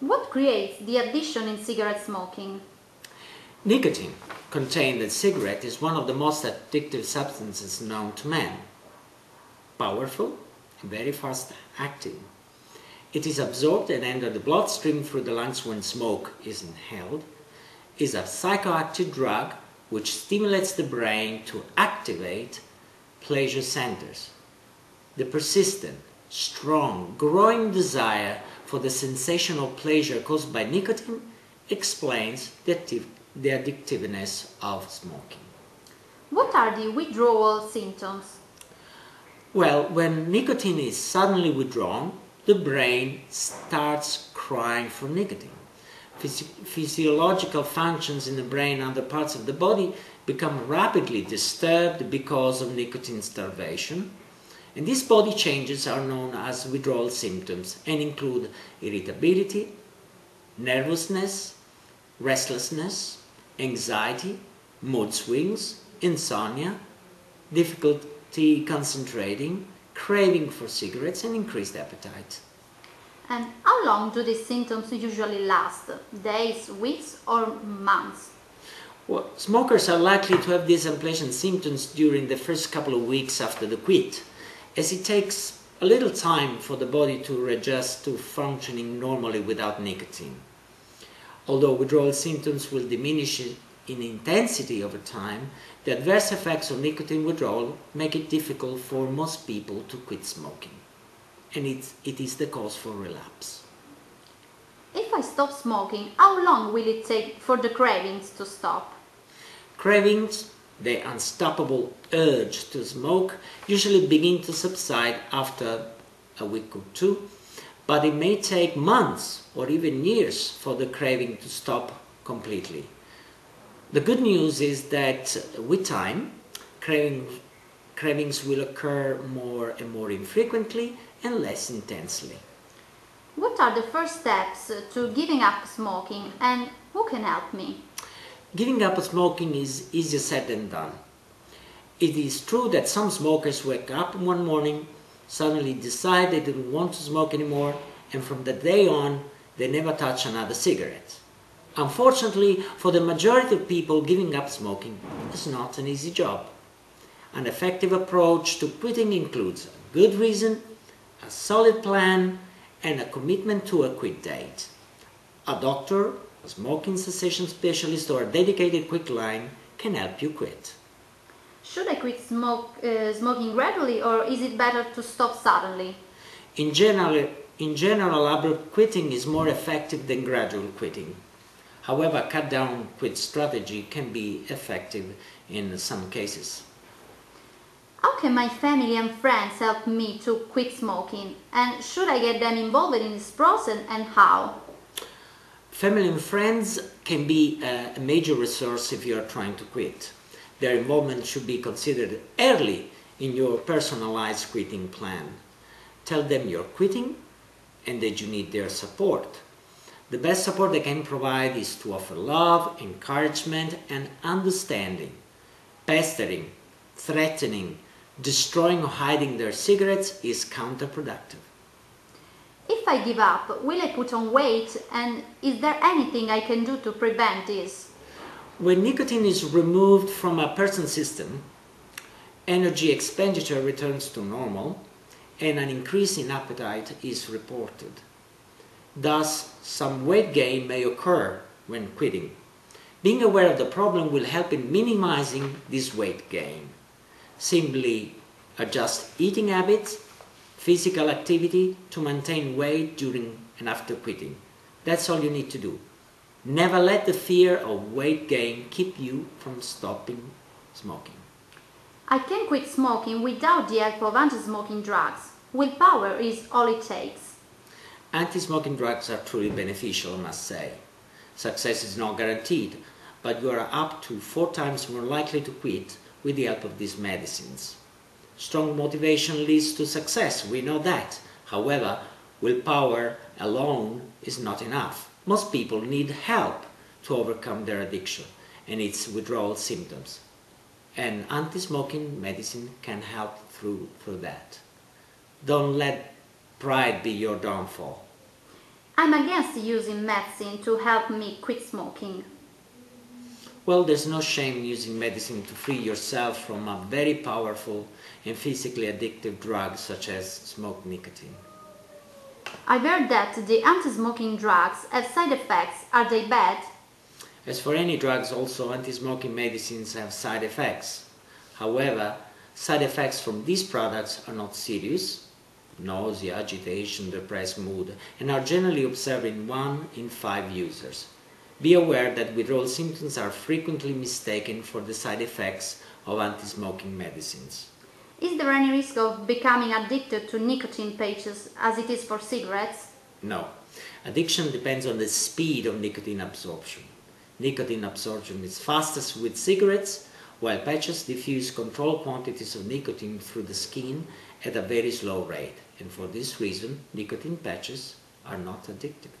What creates the addiction in cigarette smoking? Nicotine, contained in cigarette, is one of the most addictive substances known to man. Powerful and very fast acting. It is absorbed and enters the bloodstream through the lungs when smoke is inhaled. Is a psychoactive drug which stimulates the brain to activate pleasure centers. The persistent, strong, growing desire for the sensational pleasure caused by nicotine explains the, the addictiveness of smoking. What are the withdrawal symptoms? Well, when nicotine is suddenly withdrawn, the brain starts crying for nicotine. physiological functions in the brain and other parts of the body become rapidly disturbed because of nicotine starvation and these body changes are known as withdrawal symptoms and include irritability, nervousness, restlessness, anxiety, mood swings, insomnia, difficulty concentrating, craving for cigarettes, and increased appetite. And how long do these symptoms usually last? Days, weeks, or months? Well, smokers are likely to have these unpleasant symptoms during the first couple of weeks after the quit as it takes a little time for the body to readjust to functioning normally without nicotine. Although withdrawal symptoms will diminish in intensity over time, the adverse effects of nicotine withdrawal make it difficult for most people to quit smoking. And it's, it is the cause for relapse. If I stop smoking, how long will it take for the cravings to stop? Cravings the unstoppable urge to smoke usually begin to subside after a week or two, but it may take months or even years for the craving to stop completely. The good news is that with time, cravings, cravings will occur more and more infrequently and less intensely. What are the first steps to giving up smoking and who can help me? Giving up smoking is easier said than done. It is true that some smokers wake up one morning, suddenly decide they don't want to smoke anymore, and from that day on, they never touch another cigarette. Unfortunately, for the majority of people, giving up smoking is not an easy job. An effective approach to quitting includes a good reason, a solid plan, and a commitment to a quit date. A doctor smoking cessation specialist or a dedicated quit line can help you quit. Should I quit smoke, uh, smoking gradually or is it better to stop suddenly? In general, in general, abrupt quitting is more effective than gradual quitting. However, cut down quit strategy can be effective in some cases. How can my family and friends help me to quit smoking? And should I get them involved in this process and how? Family and friends can be a major resource if you are trying to quit. Their involvement should be considered early in your personalized quitting plan. Tell them you're quitting and that you need their support. The best support they can provide is to offer love, encouragement, and understanding. Pestering, threatening, destroying or hiding their cigarettes is counterproductive. If I give up, will I put on weight and is there anything I can do to prevent this? When nicotine is removed from a person's system, energy expenditure returns to normal and an increase in appetite is reported. Thus, some weight gain may occur when quitting. Being aware of the problem will help in minimizing this weight gain. Simply adjust eating habits physical activity to maintain weight during and after quitting. That's all you need to do. Never let the fear of weight gain keep you from stopping smoking. I can quit smoking without the help of anti-smoking drugs. Willpower is all it takes. Anti-smoking drugs are truly beneficial, I must say. Success is not guaranteed, but you are up to four times more likely to quit with the help of these medicines. Strong motivation leads to success, we know that. However, willpower alone is not enough. Most people need help to overcome their addiction and its withdrawal symptoms. And anti-smoking medicine can help through, through that. Don't let pride be your downfall. I'm against using medicine to help me quit smoking. Well, there's no shame using medicine to free yourself from a very powerful and physically addictive drug such as smoked nicotine. I've heard that the anti-smoking drugs have side effects. Are they bad? As for any drugs, also anti-smoking medicines have side effects. However, side effects from these products are not serious, nausea, agitation, depressed mood, and are generally observed in one in five users. Be aware that withdrawal symptoms are frequently mistaken for the side effects of anti-smoking medicines. Is there any risk of becoming addicted to nicotine patches as it is for cigarettes? No. Addiction depends on the speed of nicotine absorption. Nicotine absorption is fastest with cigarettes, while patches diffuse controlled quantities of nicotine through the skin at a very slow rate. And for this reason, nicotine patches are not addictive.